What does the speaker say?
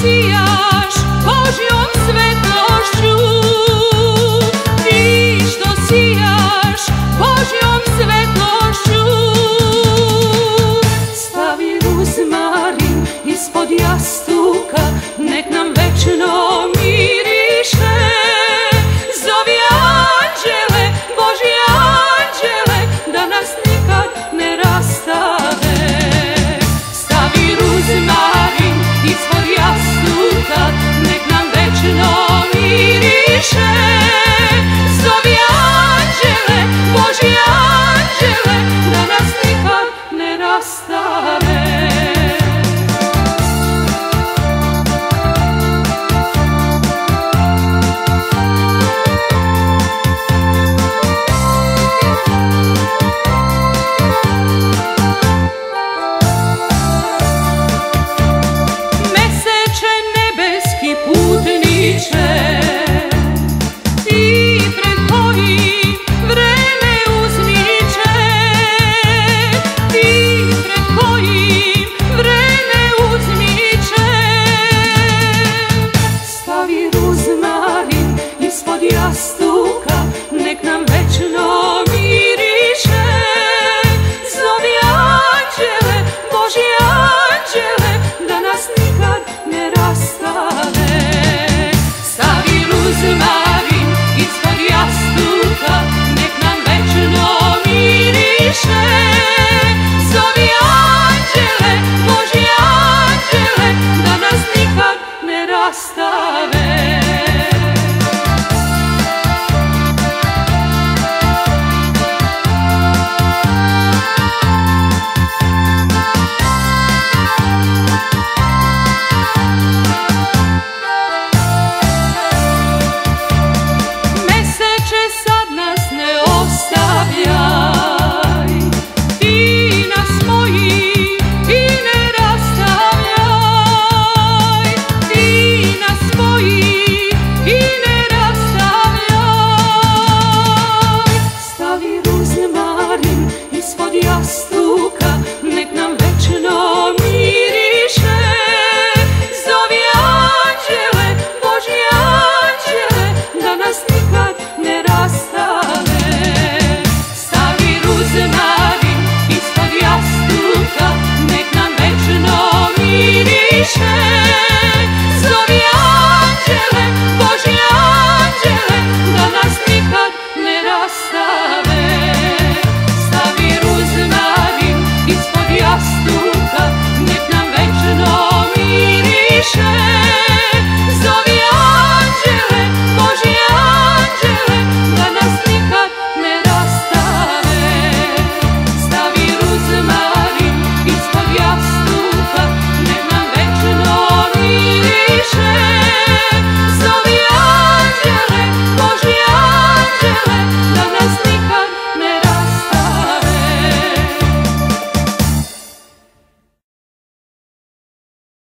sijaš Božjom sve Fatima.